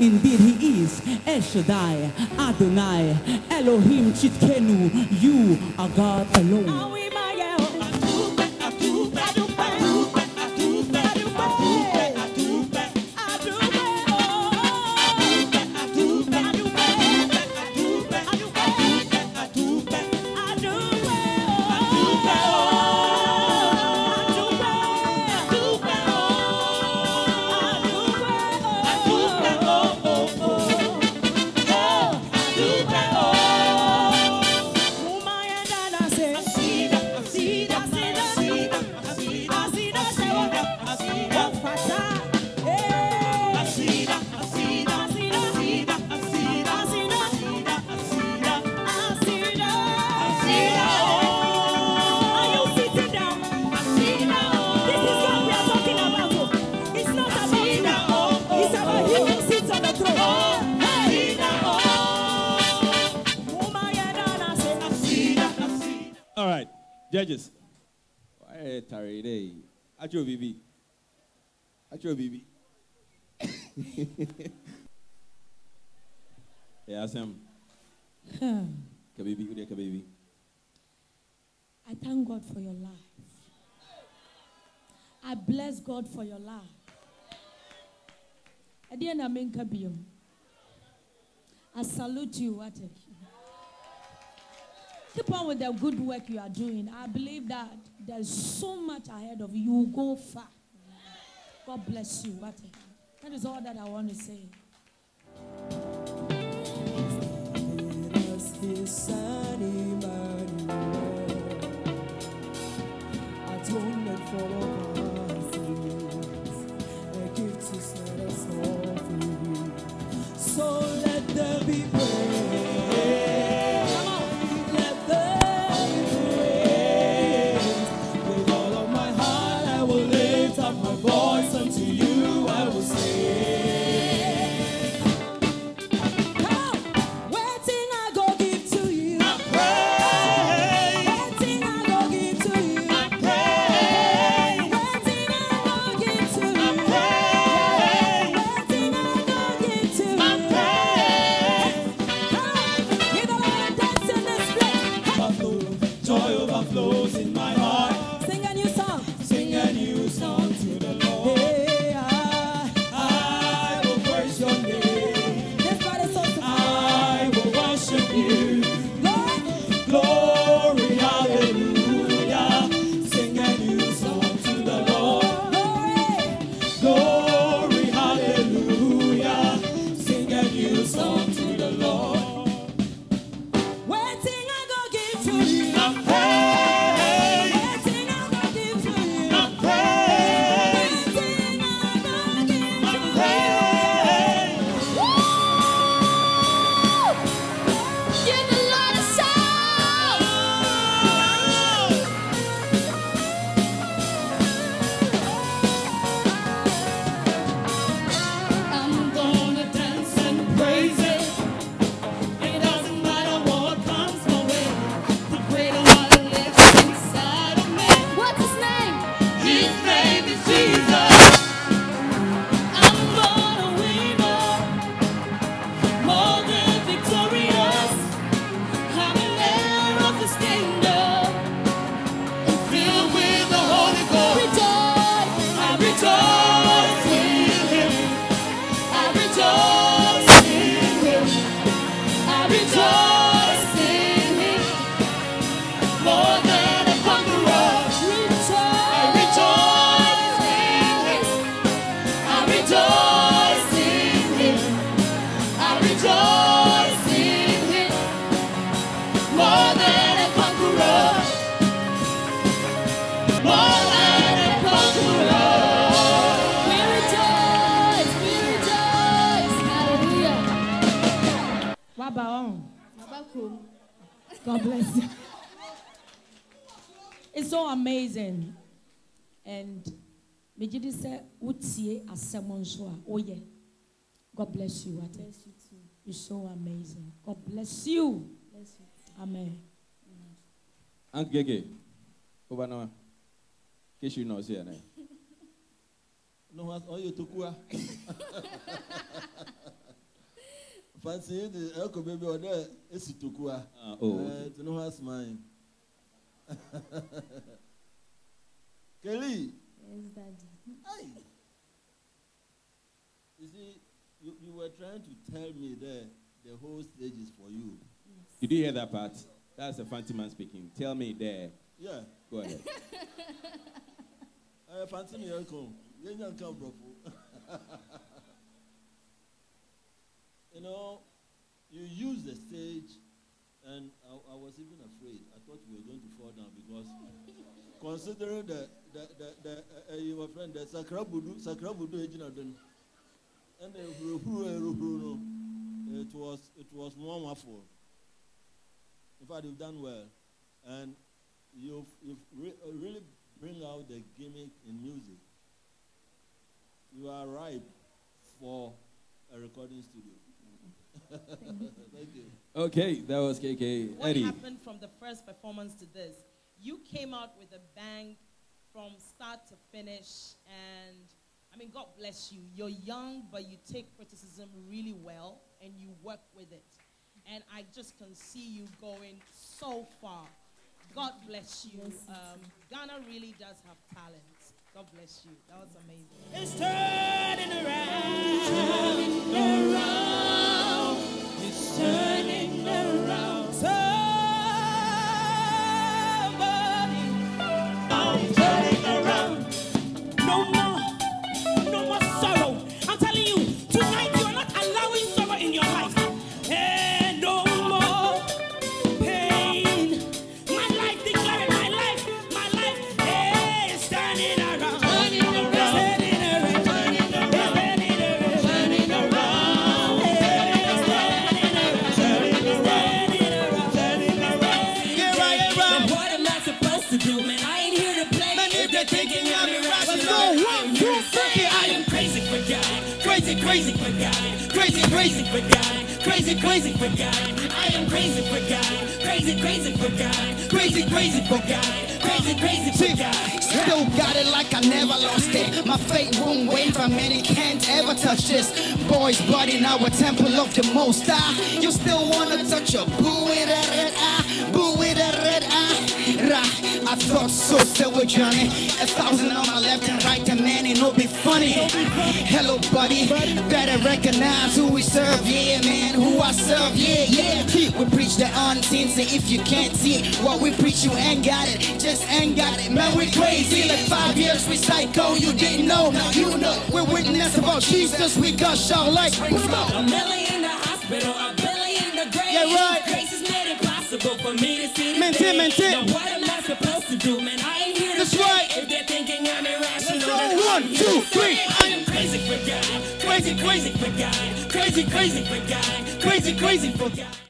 Indeed, He is El Shaddai, Adonai, Elohim Chitkenu. You are God alone. Judges. Eh, Why tarry day? Acho bibi. Acho bibi. Yeah, Sam. Hmm. Kabibi, ude kabibi. I thank God for your life. I bless God for your life. Na menka bio. I salute you, Wate. Keep on with the good work you are doing. I believe that there's so much ahead of you. You go far. God bless you. That is all that I want to say. Joy God bless you. It's so amazing. And megye di sɛ wotie asɛm nso a woyɛ. God bless you. Ate. Bless you too. You're so amazing. God bless you. Bless you too. Amen. Uncle Gege. Over now. Case you know, say, No, what- oh, you took what? fancy the Elko baby or there is Tukua. Uh, oh. Uh, to know what's mine. Kelly. Yes, Daddy. Hey. You see, you, you were trying to tell me that the whole stage is for you. Did you hear that part? That's a fancy man speaking. Tell me there. Yeah. Go ahead. Uh, fancy me Elko. You don't come, bro. You know, you use the stage, and I, I was even afraid. I thought you were going to fall down because considering the the the, the uh, uh, your friend the Sakrabudu Sakrabudu Ejinadun and the Ruhuru it was it was wonderful. In fact, you've done well, and you've you've re- uh, really bring out the gimmick in music. You are ripe for a recording studio. Thank you. Okay, that was KK. What Eddie. happened from the first performance to this? You came out with a bang from start to finish, and I mean, God bless you. You're young, but you take criticism really well and you work with it. And I just can see you going so far. God bless you. Um, Ghana really does have talent. God bless you. That was amazing. It's turning around, around. Crazy, for God. Crazy, crazy for God. Crazy, crazy for God. I am crazy for God. Crazy, crazy for God. Crazy, crazy for God. Crazy, crazy for God. Still got it like I never lost it. My fate won't waver, man, it can't ever touch this. Boys, body now a temple of the most high. You still wanna touch a boo with a red eye, boo with I thought so, still with Johnny. A thousand on my left and right, and man, it'll be funny. Hello, buddy, better recognize who we serve, yeah, man, who I serve, yeah, yeah. We preach the unseen, say if you can't see what we preach, you ain't got it, just ain't got it, man, we crazy. Like five years we psycho, you didn't know, now you know. We're witness about Jesus, we got shout like. A million in the hospital, a billion in the grave. Yeah, right. Grace has made it possible for me to see the Mente, day. mente. Now what am I supposed to do, man? I ain't here to That's right. If they're thinking I'm irrational, Let's go. then I'm two, three. I am crazy for God. Crazy, crazy for God. Crazy, crazy for God. Crazy, crazy for God.